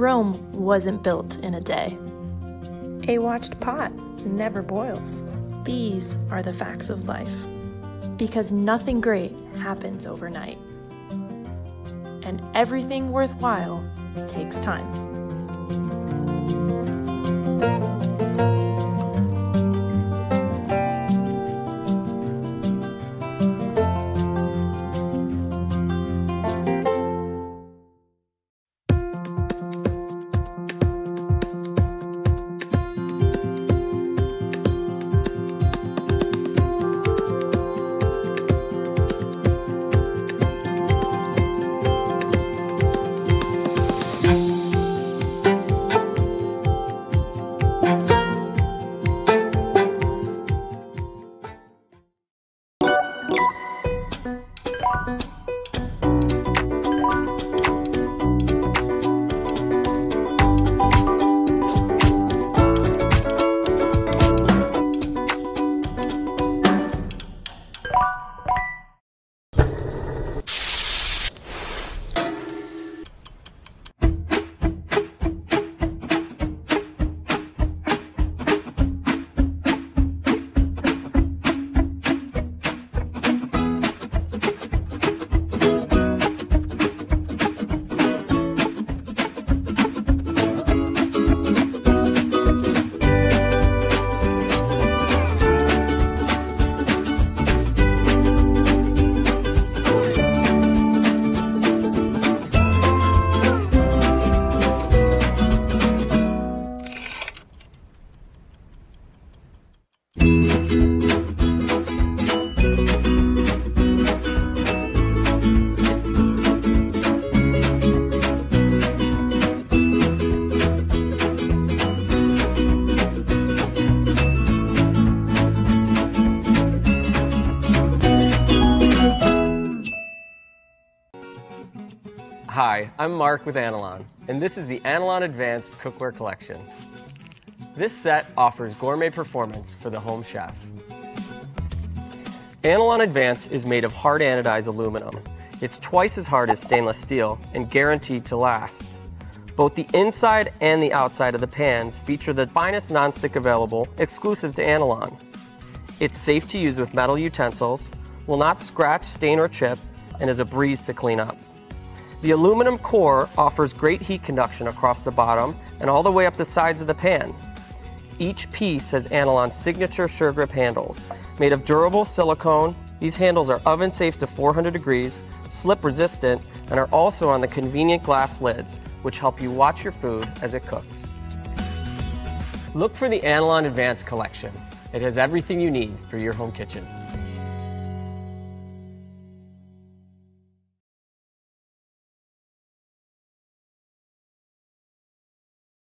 Rome wasn't built in a day. A watched pot never boils. These are the facts of life. Because nothing great happens overnight. And everything worthwhile takes time. Hi, I'm Mark with Anolon, and this is the Anolon Advanced Cookware Collection. This set offers gourmet performance for the home chef. Anolon Advanced is made of hard anodized aluminum. It's twice as hard as stainless steel and guaranteed to last. Both the inside and the outside of the pans feature the finest nonstick available, exclusive to Anolon. It's safe to use with metal utensils, will not scratch, stain, or chip, and is a breeze to clean up. The aluminum core offers great heat conduction across the bottom and all the way up the sides of the pan. Each piece has Anolon's signature sure grip handles. Made of durable silicone, these handles are oven safe to 400 degrees, slip resistant, and are also on the convenient glass lids, which help you watch your food as it cooks. Look for the Anolon Advanced collection. It has everything you need for your home kitchen.